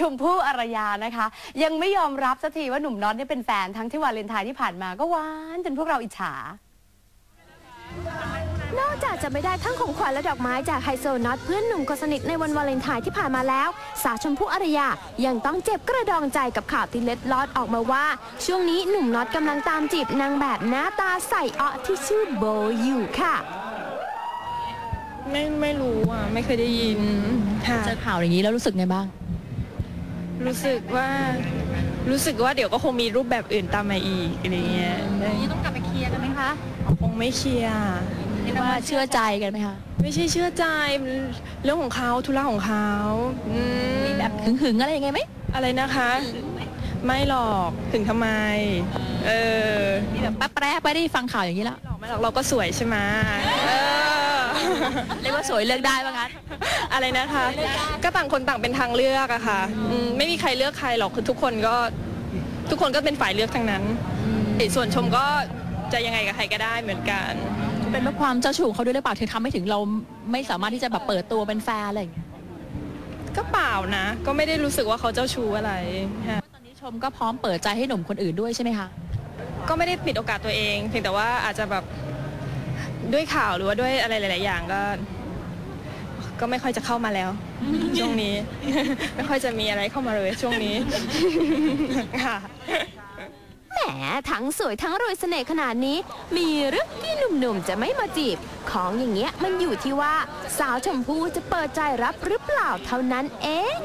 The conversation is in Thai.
ชมพู่อารยานะคะ ยังไม่ยอมรับสักทีว่าหนุ่มน็อตเนี่ยเป็นแฟนทั้งที่วาเลนไทน์ที่ผ่านมาก็หวานจนพวกเราอิจฉานอกจากจะไม่ได้ทั้งของขวัญและดอกไม้จากไฮโซน็อตเพื่อนหนุ่มคนสนิทในวันวาเลนไทน์ที่ผ่านมาแล้ว สาวชมพู่อารยา ยังต้องเจ็บกระดองใจกับข่าวที่เล็ดลอดออกมาว่า ช่วงนี้หนุ่มน็อตกำลังตามจีบนางแบบหน้าตาใสเอะที่ชื่อโบอยู่ค่ะ ไม่ไม่รู้อะ ไม่เคยได้ยินค่ะเจอข่าวอย่างนี้แล้วรู้สึกไงบ้าง รู้สึกว่ารู้สึกว่าเดี๋ยวก็คงมีรูปแบบอื่นตามมาอีกอะไรเงี้ยนี่ต้องกลับไปเคลียร์กันไหมคะคงไม่เคลียร์เรียกว่าเชื่อใจกันไหมคะไม่ใช่เชื่อใจมันเรื่องของเขาธุระของเขาอืมมีแบบหึงๆอะไรยังไงไหมอะไรนะคะ ไม่หรอกถึงทำไม เออมีแบบแป๊บแป๊บไม่ได้ฟังข่าวอย่างนี้แล้วหรอกไม่หรอกเราก็สวยใช่ไหมเออ เรียกว่าสวยเลือกได้ว่างั้นอะไรนะคะ ก็ต่างคนต่างเป็นทางเลือกอะค่ะอืมไม่มีใครเลือกใครหรอกคือทุกคนก็ทุกคนก็เป็นฝ่ายเลือกทั้งนั้นส่วนชมก็จะยังไงกับใครก็ได้เหมือนกัน เป็นเพราะความเจ้าชู้ของเขาด้วยหรือเปล่าถึงทำให้ถึงเราไม่สามารถที่จะแบบเปิดตัวเป็นแฟนอะไรอย่างเงี้ยก็เปล่านะ ก็ไม่ได้รู้สึกว่าเขาเจ้าชู้อะไรค่ะ ตอนนี้ชมก็พร้อมเปิดใจให้หนุ่มคนอื่นด้วยใช่ไหมคะ ก็ไม่ได้ปิดโอกาสตัวเอง เพียงแต่ว่าอาจจะแบบ ด้วยข่าวหรือว่าด้วยอะไรหลาย ๆ อย่างก็ ก็ไม่ค่อยจะเข้ามาแล้ว ช่วงนี้ ไม่ค่อยจะมีอะไรเข้ามาเลยช่วงนี้ ค่ะแหมทั้งสวยทั้งรวยเสน่ห์ขนาดนี้ มีหรือที่หนุ่มๆจะไม่มาจีบ ของอย่างเงี้ยมันอยู่ที่ว่า สาวชมพู่จะเปิดใจรับหรือเปล่าเท่านั้นเอง